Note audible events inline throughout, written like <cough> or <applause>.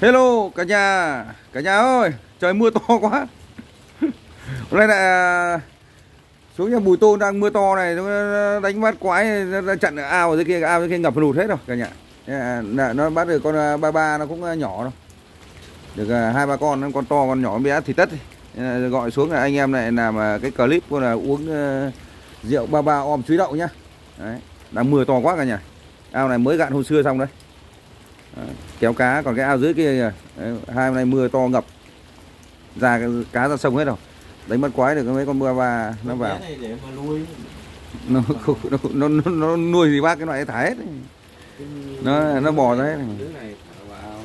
Hello cả nhà. Cả nhà ơi Trời mưa to quá. <laughs> Hôm nay là Xuống nhà Bùi Tôn đang mưa to này Nó đánh bắt quái Nó chặn ở ao ở dưới kia Ao dưới kia ngập lụt hết rồi cả nhà. Nó, nó bắt được con à, ba ba nó cũng à, nhỏ đâu Được à, hai ba con Con to con nhỏ bé thì tất Gọi xuống là anh em này làm cái clip là uống rượu ba ba om chuối đậu nhá. Đấy. Đang mưa to quá cả nhà. Ao này mới gạn hôm xưa xong đấy. Đấy, kéo cá còn cái ao dưới kia Đấy, hai hôm nay mưa to ngập. Ra cá ra sông hết rồi. Đánh bắt quái được mấy con bơ ba nó vào. này để mà nuôi. Nó, nó, nó, nó, nó nuôi gì bác? Cái loại thả hết nó nó bò ra hết Đứa này thả vào.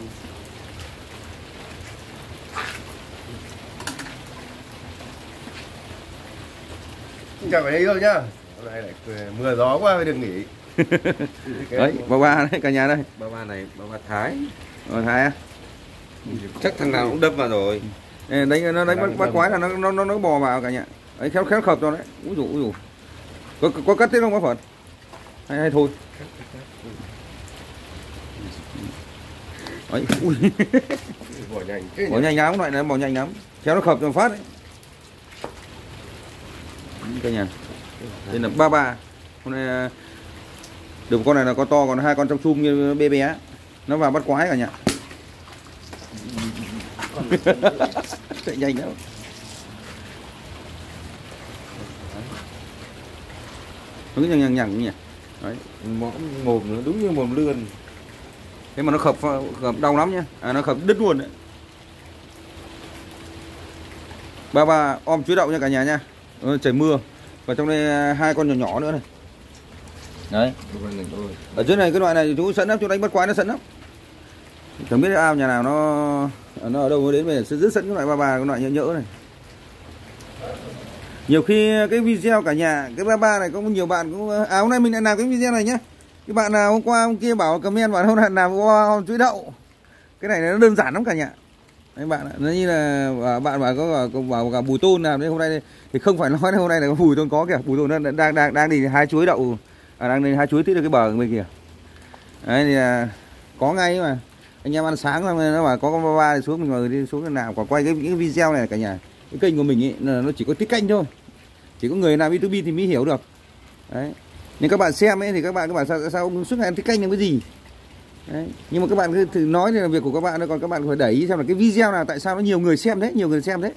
Chào ở đây thôi nhá. Hôm nay lại mưa gió quá mới được nghỉ đấy ba ba đấy cả nhà đây. Ba ba này ba ba thái. Rồi thái á. Chắc thằng nào cũng đâm vào rồi. Ê, đánh nó đánh bắt, bắt quái là nó nó nó, nó bò vào cả nhà. Ấy khéo khéo khập cho đấy. Úi dụ úi dụ có, có, cắt tiếp không bác phật? Hay hay thôi. Ấy ui. Bỏ nhanh bỏ nhanh lắm loại này bỏ nhanh lắm. Khéo nó khập cho phát đấy. Cả nhà. Đây là ba ba. Hôm nay à, được một con này là con to còn hai con trong chum như bé bé. Nó vào bắt quái cả nhà. <laughs> Chạy nhanh lắm. Nó cứ nhằng nhằng nhằng nhỉ? Đấy. Mồm mồm nó đúng như mồm lươn. Thế mà nó khập khập đau lắm nhá. À nó khập đứt luôn đấy. Ba ba om chuối đậu nha cả nhà nha. Ờ, trời mưa. Và trong đây à, hai con nhỏ nhỏ nữa này đấy. Ở dưới này cái loại này chú sẵn lắm chú đánh bắt quái nó sẵn lắm. Chẳng biết ao nhà nào nó nó ở đâu mới đến về sẽ giữ sẵn cái loại ba ba cái loại nhỡ nhỡ này. Nhiều khi cái video cả nhà cái ba ba này có nhiều bạn cũng à hôm nay mình lại làm cái video này nhá. Cái bạn nào hôm qua hôm kia bảo comment bảo hôm nay làm wow, chuối đậu. Cái này nó đơn giản lắm cả nhà. Đấy bạn nó như là à, bạn bảo có bảo, bảo cả bùi tôn làm đấy hôm nay thì không phải nói là hôm nay là bùi tôn có kìa. Bùi tôn đang đang đang đang đi hai chuối đậu à, đang lên hai chuối tít được cái bờ bên kia. Đấy thì à, có ngay mà. Anh em ăn sáng xong rồi nó bảo có con ba ba thì xuống mình ngồi đi xuống nào. Quả quay cái, cái video này cả nhà cái kênh của mình ấy là nó chỉ có tích canh thôi. Chỉ có người làm youtube thì mới hiểu được. Đấy. Nhưng các bạn xem ấy thì các bạn các bạn sao sao ông suốt ngày ăn tích canh làm cái gì? Đấy. nhưng mà các bạn cứ thử nói thì là việc của các bạn thôi còn các bạn phải để ý xem là cái video nào tại sao nó nhiều người xem đấy nhiều người xem đấy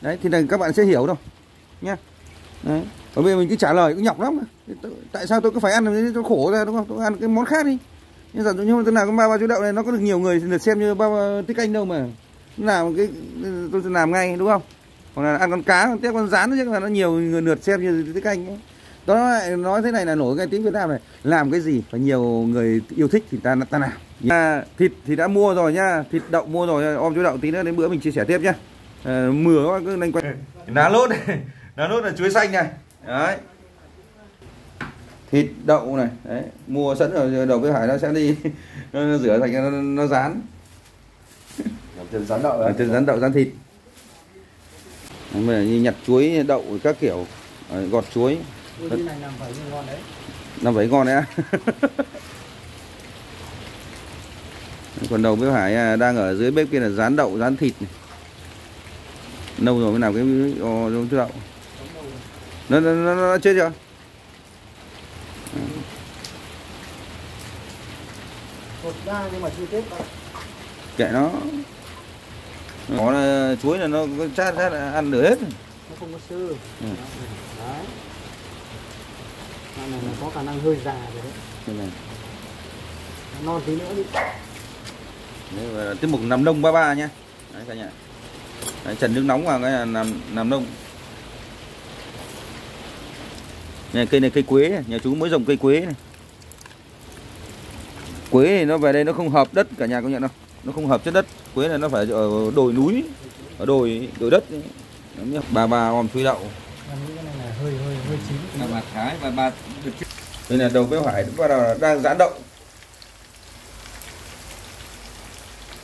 đấy thì là các bạn sẽ hiểu đâu nhá. Đấy bởi vì mình cứ trả lời cũng nhọc lắm mà. tại sao tôi cứ phải ăn cái tôi khổ ra đúng không? Tôi ăn cái món khác đi. Nhưng giả nhưng như tôi làm cái ba ba chú đậu này nó có được nhiều người lượt xem như ba ba tiết canh đâu mà. Làm cái tôi sẽ làm ngay đúng không? Hoặc là ăn con cá con tép con rán chứ là nó nhiều người lượt xem như tiết canh ấy. đó lại nói thế này là nổi cái tiếng Việt Nam này. Làm cái gì phải nhiều người yêu thích thì ta ta làm. À, thịt thì đã mua rồi nhá thịt đậu mua rồi om chú đậu tí nữa đến bữa mình chia sẻ tiếp nhá à, mưa quá cứ nhanh quanh. Ná lốt này <laughs> ná lốt là chuối xanh này đấy thịt đậu này đấy mua sẵn rồi đầu với hải nó sẽ đi nó rửa thành nó, nó rán làm rán đậu à, từ rán đậu rán thịt giờ như nhặt chuối đậu các kiểu gọt chuối Ui, như này làm phải như ngon đấy. năm bảy ngon đấy á còn đầu với hải à, đang ở dưới bếp kia là rán đậu rán thịt này. lâu rồi mới làm cái giống đậu nó, nó, nó, nó chết chưa Hột ra nhưng mà chưa đâu. kệ nó nó là chuối là nó chát chát ăn được hết Nó không có sơ. Ừ. Đấy. Này nó có khả năng hơi già rồi đấy. Này. Nó non tí nữa đi. Đấy, tiết mục nằm nông ba ba nhá đấy cả nhà đấy, trần nước nóng vào cái là nằm nằm nông này cây này cây quế này. nhà chú mới trồng cây quế này quế thì nó về đây nó không hợp đất cả nhà công nhận không nó không hợp chất đất quế này nó phải ở đồi núi ở đồi đồi đất ấy. Bà bà om chuối đậu hơi hơi hơi chín. thái đây là đầu bếp hải bắt đầu đang giãn động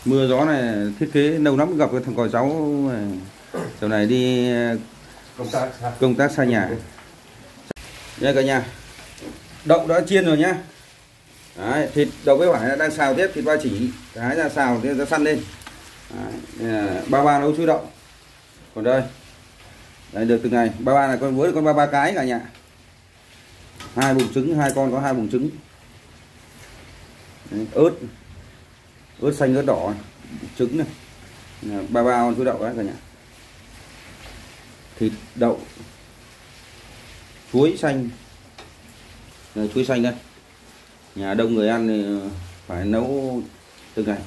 mưa gió này thiết kế lâu lắm gặp cái thằng còi cháu này. sau này đi công tác sao? công tác xa nhà nha cả nhà. Đậu đã chiên rồi nhá. Đấy, thịt đầu bếp phải đang xào tiếp thịt ba chỉ. Cái ra xào ra săn lên. Đấy, ba ba nấu chui đậu. Còn đây. Đây được từng ngày. Ba ba là con với con ba ba cái cả nhà. Hai bụng trứng hai con có hai bụng trứng. Đấy, ớt. Ớt xanh ớt đỏ trứng này. Ba ba con chui đậu đấy cả nhà. Thịt đậu chuối xanh. Đây, chuối xanh đây. Nhà đông người ăn thì phải nấu từng ngày.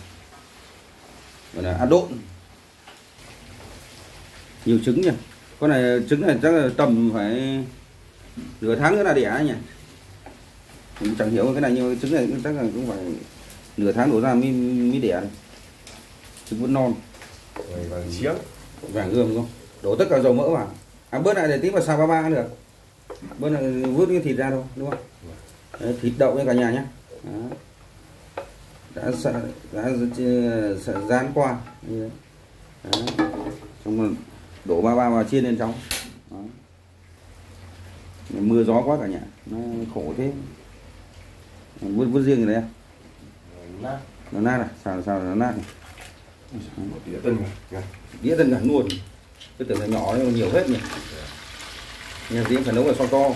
Gọi là ăn độn. Nhiều trứng nhỉ. Con này trứng này chắc là tầm phải nửa tháng nữa là đẻ nhỉ. Mình chẳng hiểu cái này nhưng mà trứng này chắc là cũng phải nửa tháng đổ ra mới mới đẻ này. trứng vẫn non. Rồi vàng chiếc. Vàng gươm không? Đổ tất cả dầu mỡ vào. À bớt lại để tí vào xào ba ba được bớt lại vớt cái thịt ra thôi đúng không? Đấy, thịt đậu nha cả nhà nhé Đó. đã sợ đã, đã dán qua. Đó. xong rồi đổ ba ba vào chiên lên trong. Đó. mưa gió quá cả nhà. Nó khổ thế. Vứt vứt riêng rồi đấy nát. Nó nát à? Xào xào nó nát này. đĩa tân đĩa tân cả. Luôn cái tưởng là nhỏ mà nhiều hết nhỉ nhà riêng phải nấu ở so to.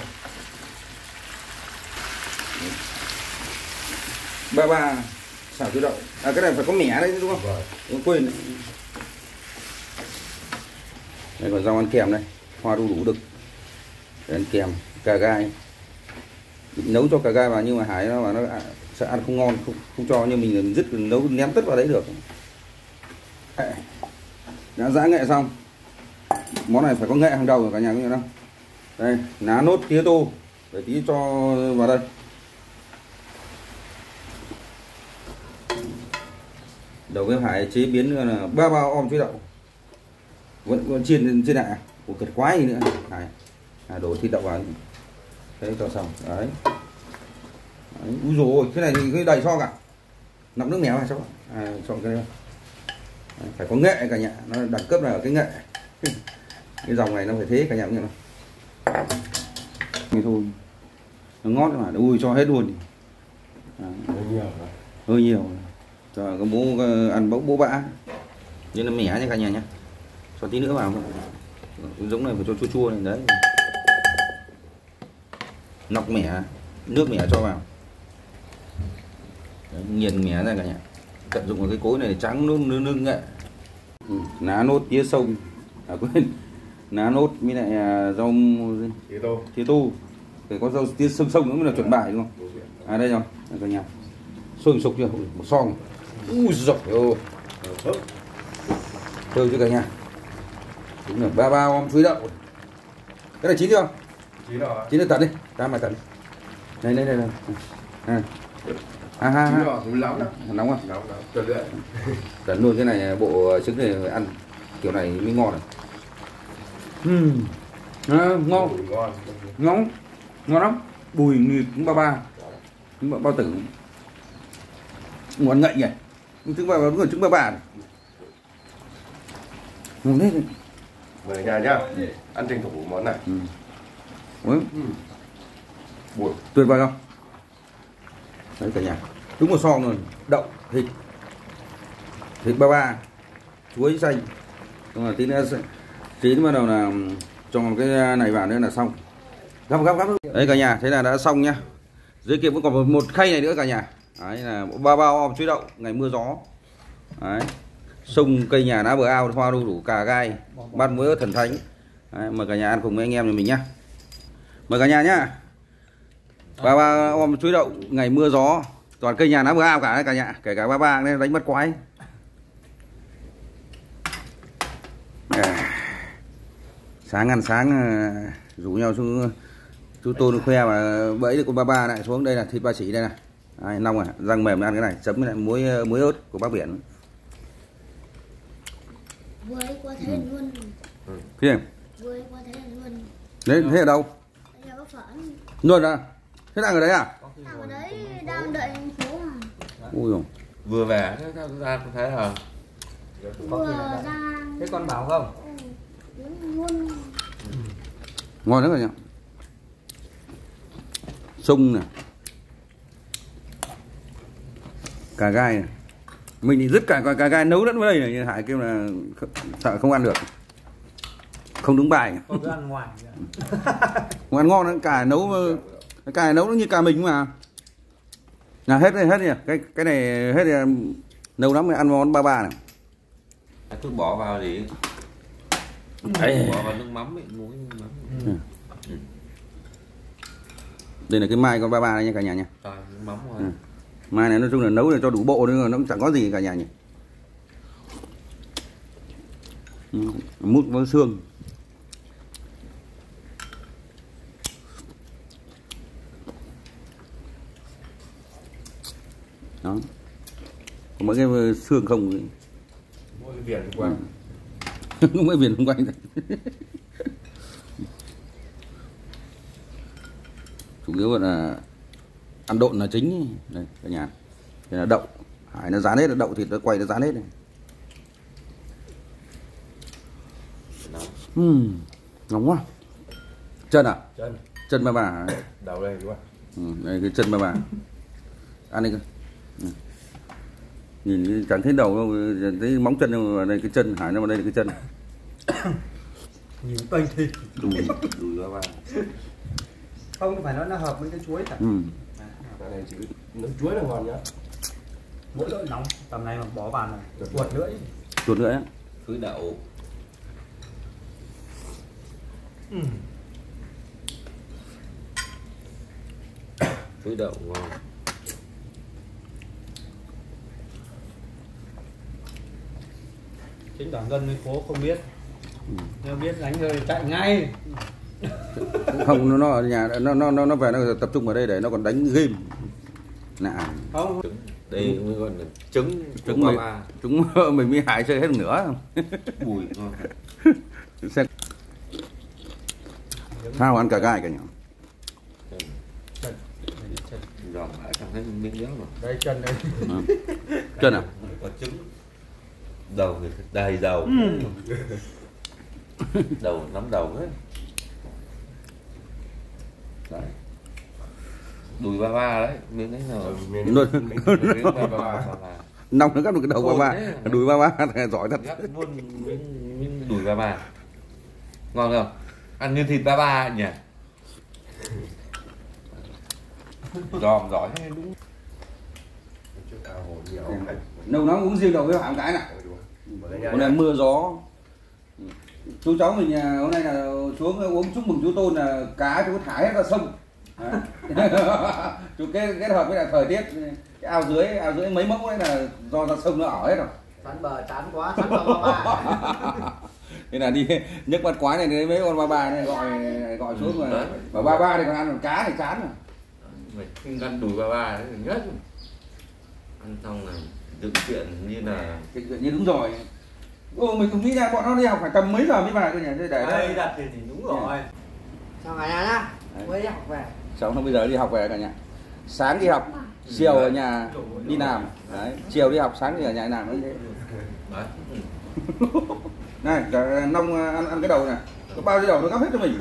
Ba ba. Xào tự động. À cái này phải có mẻ đấy đúng không? Vâng. Quên. Đây còn rau ăn kèm đây. Hoa đu đủ đực. Để ăn kèm. Cà gai. Định nấu cho cà gai vào nhưng mà hải nó mà nó à, sợ ăn không ngon không, không cho. Nhưng mình dứt nấu ném tất vào đấy được. Đã giã nghệ xong. Món này phải có nghệ hàng đầu rồi cả nhà có hiểu không đây ná nốt tía tô. Để tí cho vào đây. Đầu bếp hải chế biến là ba bao om chuối đậu. Vẫn còn chiên trên lại à? của cực quái gì nữa? Này à, đổ thịt đậu vào. Thế cho xong. Đấy, đấy. úi rồi cái này thì cứ đầy so cả. Nọc nước mèo này sao? À, chọn cái này. Đấy, phải có nghệ cả nhà. Nó đẳng cấp là ở cái nghệ. <laughs> Cái dòng này nó phải thế cả nhà cũng nhận thế thôi. Nó ngót mà ui cho hết luôn à, hơi nhiều rồi. Hơi nhiều. Rồi có bố ăn bốc bố bã. Như là mẻ nha cả nhà nhé cho tí nữa vào giống này phải cho chua chua này đấy. Nọc mẻ nước mẻ cho vào. Đấy, nghiền mẻ ra cả nhà. Tận dụng cái cối này trắng nước nước, nước nghệ. Ừ, ná nốt tía sông. À quên ná nốt với lại à, rau tía tu phải có rau tía sông sông nữa mới là chuẩn bài đúng không? À đây rồi. Cả nhà. Sôi sục chưa? Một xong ui giời ơi. Hớp thơm chưa cả nhà? Đúng là ba ba om chuối đậu. Cái này chín chưa? Chín rồi chín được tận đi. Ta mà tận. Đây đây đây đây. À. À ha ha. Rồi nóng lắm. Nóng không nóng nóng. Lựa tận luôn cái này bộ trứng này ăn kiểu này mới ngon này Ừm. à, ngon. Ngon ngon lắm. Bùi nghịt cũng ba ba. Trứng bao, tử. Ngon ngậy nhỉ? Trứng ba ba đúng là trứng ba ba này. ngon thế mời nhà nhá. Ăn tranh thủ món này. Ủa, bùi. Tuyệt vời không? Đấy cả nhà. Đúng một son luôn đậu thịt thịt ba ba. Chuối xanh. Xong rồi tí nữa sẽ- chín bắt đầu là cho một cái này vào nữa là xong. Gấp gấp gấp. Đấy cả nhà thế là đã xong nhá. Dưới kia vẫn còn một, một khay này nữa cả nhà. Đấy là ba bao om chuối đậu ngày mưa gió. Đấy. Sông cây nhà lá bờ ao hoa đu đủ cà gai bát muối thần thánh. Đấy, mời cả nhà ăn cùng với anh em nhà mình nhá. Mời cả nhà nhá. Ba ba om chuối đậu ngày mưa gió. Toàn cây nhà lá bờ ao cả đấy cả nhà kể cả ba ba nên đánh mất quái. À, sáng ăn sáng à, rủ nhau xuống chú tôn khoe mà bẫy được con ba ba lại xuống đây là thịt ba chỉ đây này. Đấy, nong à răng mềm ăn cái này chấm với lại muối muối ớt của bác biển. Vừa đi qua thế luôn. Kia vừa đi qua thế luôn. Đấy thế ở đâu? Luôn à? Thế đang ở đấy à? Thằng ở đấy đang đợi thành phố mà. Ui dồi. vừa về thế sao ra thấy là vừa ra. Thế con bảo không? ừ, ngon lắm cả nhà sông này. Cà gai này. mình thì dứt cả cả cà gai nấu lẫn với đây này nhưng hải kêu là sợ không ăn được. Không đúng bài. Không ăn ngoài <laughs> ăn ngon nữa cà nấu cà nấu nó như cà mình mà. Là hết rồi hết rồi cái cái này hết rồi nấu lắm mới ăn món ba ba này. Cứ bỏ vào thì Đấy. bỏ vào nước mắm ấy, muối nước mắm. Ừ. đây là cái mai con ba ba này nha cả nhà nha. Mắm thôi Ừ. mai này nói chung là nấu để cho đủ bộ nhưng mà nó cũng chẳng có gì cả nhà nhỉ. Ừ, mút với xương. Đó. Có mỗi cái xương không? Mỗi cái viền qua <laughs> không mấy viền không quanh chủ yếu là ăn độn là chính đây cả nhà đây là đậu. Hải nó rán hết là đậu thịt nó quay nó rán hết này. Ừm, nóng quá. Chân à? Chân. Chân ba bà. Đầu đây đúng không? Ừ, đây cái chân ba bà. Ăn đi cơ. Ừ. nhìn chẳng thấy đầu đâu thấy móng chân đâu đây cái chân hải nó vào đây là cái chân nhìn quanh thịt đùi <laughs> đùi ba ba. Không phải nó nó hợp với cái chuối thật. Ừ. cái này chỉ nước chuối là ngon nhá mỗi lỗi nóng. Tầm này mà bỏ vào này tuột lưỡi. chuột nữa ấy. phứ đậu. Ừ. phứ đậu ngon. Chính bản dân với phố không biết nếu biết đánh hơi chạy ngay. <laughs> Không nó nó ở nhà nó nó nó nó về nó tập trung ở đây để nó còn đánh game. Nạ không. Trứng đây mới gọi là trứng trứng mình ba chúng <laughs> mình mới hại chơi hết nửa <laughs> bùi Xem. sao ăn cả gai cả nhà giòn lại cảm thấy miếng béo rồi đây chân đây. Ừ. chân à? Có trứng. Đầu thì đầy đầu <laughs> đầu nắm đầu hết. Đấy. Đùi ba ba đấy miếng đấy nào miếng Luôn. miếng ba ba. Nong nó gắp được cái đầu ba ba. đùi ba ba <laughs> giỏi thật. Gắp luôn miếng miếng đùi ba ba. Ngon không? Ăn như thịt ba ba nhỉ? Giòn giỏi thế đúng. Nâu nóng uống riêng đầu với hàm cái này. Hôm nay mưa gió chú cháu mình à, hôm nay là xuống uống chúc mừng chú tôn là cá chú thả hết ra sông. Đấy. <laughs> chú kết kết hợp với là thời tiết cái ao dưới ao dưới mấy mẫu đấy là do ra sông nó ở hết rồi. Chán bờ chán quá chán bờ ba ba. <laughs> Thế là đi <laughs> nhấc bắt quái này đến mấy con ba ba này gọi gọi xuống mà Đấy. và ba ba thì còn ăn còn cá thì chán rồi. Không ăn đùi ba ba đấy nhất ăn xong là tự chuyện như là cái chuyện như đúng rồi Ô, mình cũng nghĩ ra bọn nó đi học phải tầm mấy giờ mới vào cơ nhỉ? Để để đây đây đặt thì, thì đúng rồi. Chào cả nhà nhá. Đấy. mới đi học về. Cháu nó bây giờ đi học về cả nhà. Sáng đi học chiều ở nhà đi làm. Đấy chiều đi học sáng thì ở nhà làm. Nó thế đấy. <laughs> Này nông à, ăn ăn cái đầu này. Có bao nhiêu đầu nó gắp hết cho mình?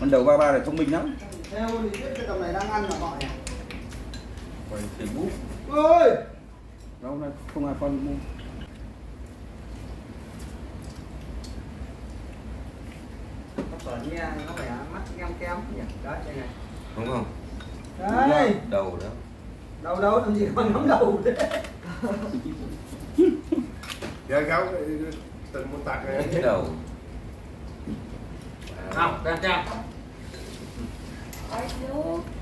Con đầu ba ba này thông minh lắm. Theo thì biết cái tầm này đang ăn mà gọi nhỉ? Quay facebook. Ơi đâu này không ai con mua. Nó phải nghe nó phải mắt kem kem nhỉ đấy đây này. Đúng không? Đây. Đầu đó. Đâu đâu làm gì còn nắm đầu thế? Dạ cháu từng một tạc này. Cái đầu. Không kem kem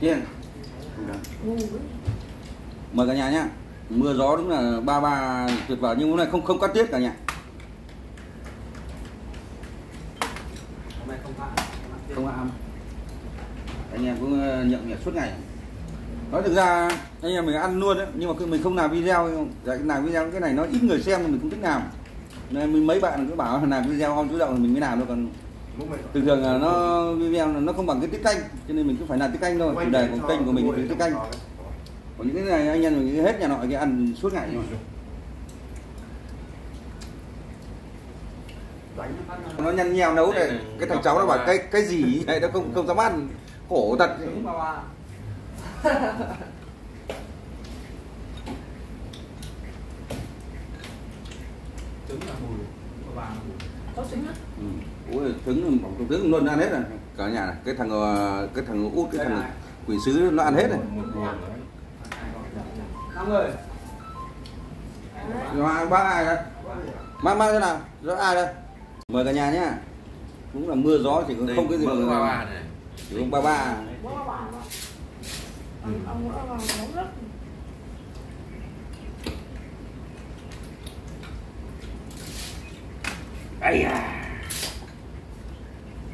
Tiền. Mời cả nhà nhá. Mưa gió đúng là ba ba tuyệt vời nhưng hôm nay không không cắt tiết cả nhà. hôm nay không ăn Không ăn. Anh em cũng ờ, nhậu nhẹt suốt ngày. Nói thực ra anh em mình ăn luôn đấy nhưng mà mình không làm video Dạ, làm video cái này nó ít người xem mình không thích làm. Nên mình mấy bạn cứ bảo là làm video không chú động thì mình mới làm thôi còn thường thường là nó video là nó không bằng cái tiết canh cho nên mình cứ phải làm tiết canh thôi chủ đề của kênh của mình thì tiết canh còn những cái này anh em mình hết nhà nọ cái ăn suốt ngày mà nó nhăn nheo nấu này cái thằng cháu nó bảo cái cái gì này nó không không dám ăn. Khổ thật. Trứng là mùi và vàng mùi. Có trứng á. Ừ. ui trứng bỏng trứng luôn ăn hết rồi. Cả nhà này cái thằng ờ, cái thằng út cái thằng quỷ sứ nó ăn hết rồi năm ơi rồi bác ai đây? Mang mang thế nào? Rõ ai đây? Mời cả nhà nhá. Cũng là mưa gió chỉ có không cái gì mà ba ba này. chỉ không ba ba. Ấy à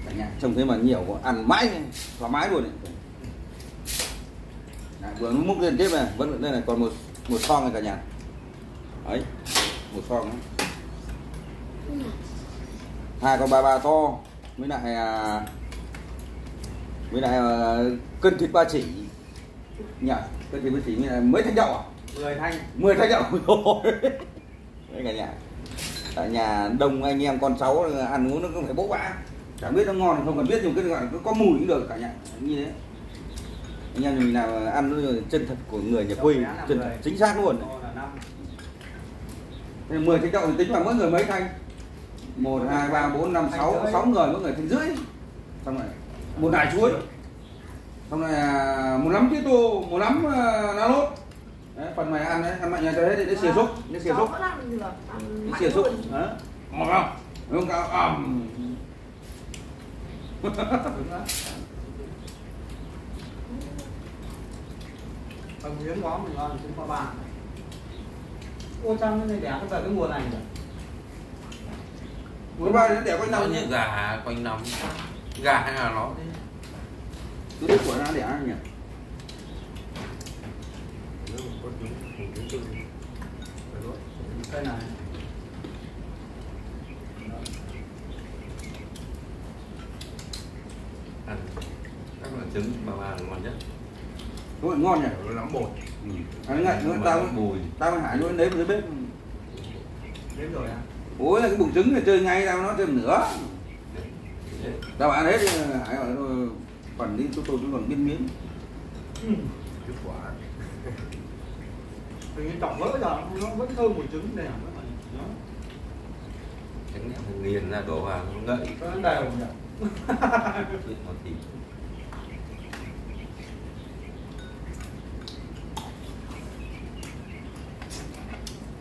cả nhà trông thế mà nhiều quá ăn mãi thoải mái luôn Đấy, vừa múc lên tiếp này vẫn đây này còn một một son này cả nhà. Ấy một nữa. hai con ba ba to với lại à, với lại à, cân thịt ba chỉ. Nhỉ cân thịt ba chỉ như là mấy thanh đậu à? Mười thanh. 10 thanh đậu. Rồi <laughs> đấy cả nhà. Tại nhà đông anh em con cháu ăn uống nó cũng phải bốc bã. Chẳng biết nó ngon không cần biết nhưng cái gọi là có mùi cũng được cả nhà. Như thế anh em mình nào ăn chân thật của người nhà quê chân thật chính xác luôn. Thế 10 thanh đậu thì tính vào mỗi người mấy thanh? 1, 2, 3, 4, 5, 6, 6 người mỗi người thanh rưỡi. Xong rồi một nải chuối. Xong rồi à, một nắm tía tô, một nắm uh, lá lốt. Đấy, phần mày ăn đấy, ăn mạnh nhà cho hết đi, để xìa xúc, để xìa xúc. Làm Để xìa xúc. Đấy, ngọt không? Đúng không? Cao, <laughs> Còn miếng có mình ngon trứng kho ba ô trong cái này đẻ nó về cái mùa này rồi Mỗi ba đến đẻ quanh nó năm như nhé gà quanh năm. Gà hay là nó? Thế Cứ biết của nó đẻ nhỉ? Cây này. Ăn. Các loại trứng ba ba là ngon nhất Đúng rồi, ngon nhỉ? Nó lắm bột. Ừ. Anh ngại nữa, tao bùi tao mới hải luôn đấy dưới bếp. Đến rồi à? Ôi là cái bụng trứng này chơi ngay tao nó thêm nữa. Tao ăn hết đi, hải bảo thôi. Phần đi tôi tôi cũng còn miếng miếng. Kết quả. Tự nhiên chọc vỡ giờ nó vẫn thơm mùi trứng này trứng nghiền ra đổ vào nó ngậy. Nó đều nhỉ Thịt nó thịt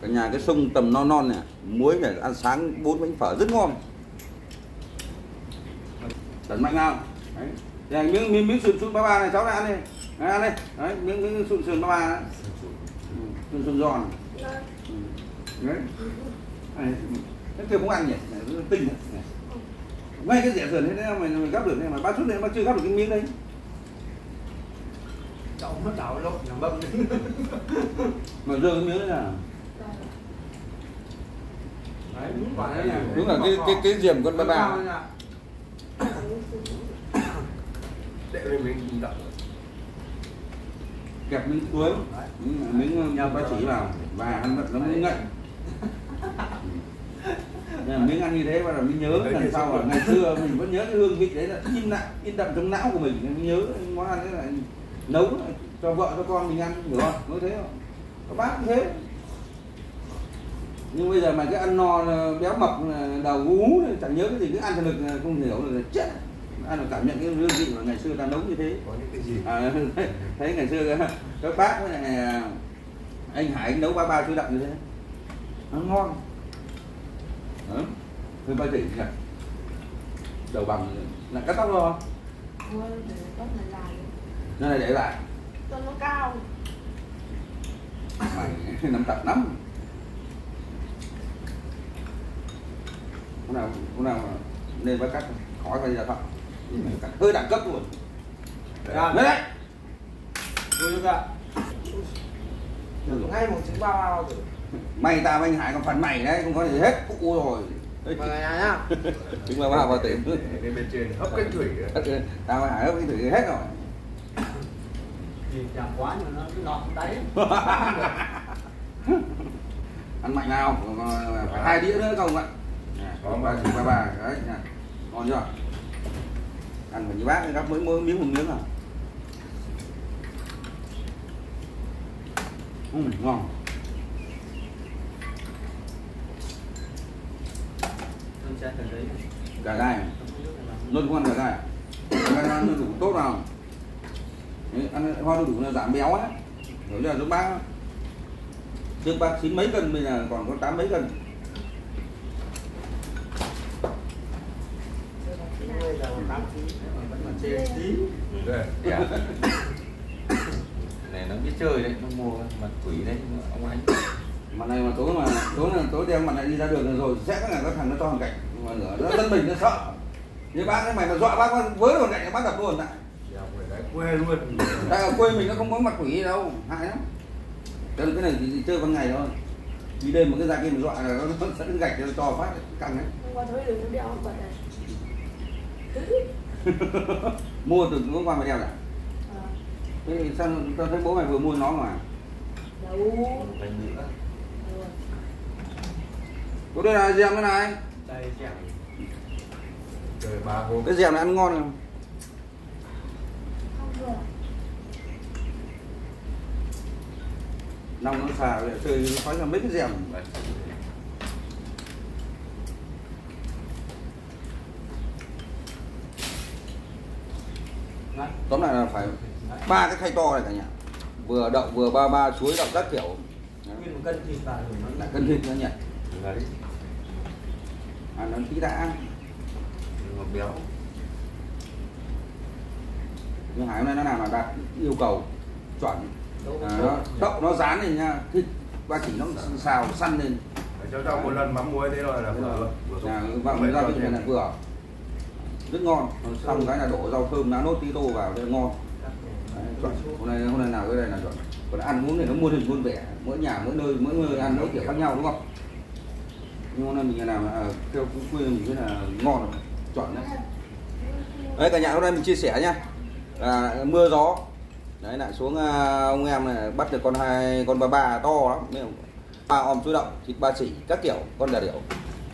Cả nhà cái sông tầm non non này Muối này ăn sáng bốn bánh phở rất ngon Tấn mạnh nào Đấy. Đây, miếng miếng miếng sườn sườn ba ba này cháu lại ăn đi Đấy, ăn đi Đấy, miếng miếng sườn sườn ba ba đấy. Ừ, sườn sườn giòn Ừ. Đấy. Cái kia cũng ăn nhỉ Này, tinh này. ngay cái rẻ sườn thế đấy mà mình gắp được này mà bác chút này mà chưa gắp được cái miếng đấy chậu mất đảo lộn nhà bâm mà rơi cái miếng đấy là đấy đúng là cái cái cái diềm con ba ba. Để lên miếng đậm. Kẹp miếng chuối Ừ, miếng nhau ba chỉ vào. và ăn nó mới ngậy. <laughs> Miếng ăn như thế mà là mới nhớ lần sau là ngày xưa mình vẫn nhớ cái hương vị đấy là in lại in đậm trong não của mình. Mới nhớ món ăn đấy là nấu cho vợ cho con mình ăn hiểu không? Nói thế không? Các bác cũng thế nhưng bây giờ mà cái ăn no béo mập đầu ú chẳng nhớ cái gì cứ ăn cho lực không hiểu là chết. Ăn là cảm nhận cái hương vị mà ngày xưa ta nấu như thế. Có những cái gì? À, <laughs> thấy ngày xưa các- bác với à, anh Hải anh nấu ba ba chuối đậm như thế. Nó ngon. Đó. Thôi ba chỉ nhỉ đầu bằng là cắt tóc này dài nó này để lại. Cho nó cao. Mày <laughs> nắm tập lắm hôm nào hôm nào nên phải cắt khỏi phải ra thọ cắt hơi đẳng cấp luôn. Ra. đấy đấy Tôi được ạ ngay một trứng bao bao rồi. Mày tao với anh Hải còn phần mày đấy không có gì hết. Cụ rồi Đấy, mời nhá. <laughs> Chúng là bao vào tiền để lên bên trên hấp canh thủy tao với Hải ấp cái thử hết rồi. Thì chẳng quá nhưng nó cứ nọt đáy. <laughs> Ăn mạnh nào? Phải hai đĩa nữa không ạ có ba chỉ ba ba đấy nha. Ngon chưa? Ăn phải như bác gắp mỗi mỗi miếng một miếng à. Ừ, ngon. Gà gai luôn không ăn gà gai gà gai đủ tốt nào. Đấy, ăn hoa no đủ là giảm béo á. Hiểu chưa? Giống bác. Trước bác chín mấy cân bây giờ còn có tám mấy cân Bây giờ tám chín mà vẫn là chê tí. Đây. Dạ. này nó biết chơi đấy nó mua mặt quỷ đấy ông anh mặt này mà tối mà tối là tối đeo mặt này đi ra đường rồi sẽ ngày có thằng nó cho hoàn cảnh mà lửa nó thân mình nó sợ như bác cái mày mà dọa bác với hoàn cảnh bác gặp luôn ạ Dạo người đấy quê luôn. tại ở quê mình nó không có mặt quỷ gì đâu hại lắm cho nên cái này thì chơi ban ngày thôi đi đêm mà cứ ra kia mà dọa là nó, sẽ gạch cho nó cho phát căng đấy <laughs> Mua từ hôm qua mà đeo lại À, thế thì sao tao thấy bố mày vừa mua nó mà? Đâu. có đây là dèm cái này. Đây chèo. Trời ba hôm. cái dèm này ăn ngon không? Nòng nó xào lại chơi khói ra mấy cái dèm tóm lại là phải ba cái khay to này cả nhà. Vừa đậu vừa ba ba chuối đậu các kiểu. Nguyên một cân thịt lại cân thịt nữa nhỉ đấy. Ăn nó tí đã. Nó béo. Nhưng hải hôm nay nó làm là đạt yêu cầu chuẩn. À, nó đậu nó rán lên nha. Thịt ba chỉ nó xào săn lên. Cho một lần mắm muối thế rồi là vừa rồi. Vừa là rồi. vào Vậy ra thôi cái này là vừa rất ngon. Xong cái là đổ rau thơm lá nốt tí tô vào cho ngon. Đấy, chuẩn. Hôm nay hôm nay nào cái này là chuẩn. Còn ăn uống thì nó muôn hình muôn vẻ mỗi nhà mỗi nơi mỗi người ăn mỗi kiểu khác nhau đúng không? Nhưng hôm nay mình làm à, theo quê mình cái là ngon rồi. Chuẩn đấy. Đấy cả nhà hôm nay mình chia sẻ nhá. À, mưa gió. Đấy lại xuống à, ông em này bắt được con hai con ba ba to lắm. Ba om chú động thịt ba chỉ các kiểu con đà điểu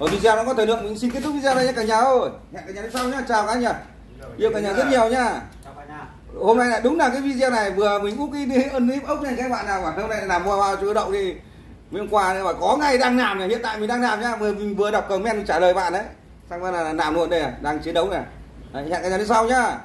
rồi video nó có thời lượng mình xin kết thúc video đây nhé cả nhà ơi. Hẹn cả nhà đến sau nhá chào cả nhà. Yêu cả nhà rất nhiều nhá. Hôm nay là đúng là cái video này vừa mình úp cái ân clip ốc này các bạn nào bảo hôm nay làm hoa chuối đậu thì hôm qua này bảo có ngày đang làm này hiện tại mình đang làm nhá. Vừa mình vừa đọc comment trả lời bạn đấy. Xong rồi là làm luôn đây này đang chiến đấu này. Đấy, hẹn cả nhà đến sau nhá